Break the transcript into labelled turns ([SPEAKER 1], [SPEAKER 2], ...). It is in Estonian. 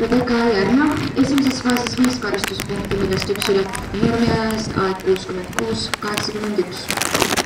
[SPEAKER 1] Rebecca Järna esimeses faasis viis karistuspunkti, millest üks üle Järve eest aeg kuuskümmend kuus, kaheksakümmend üks.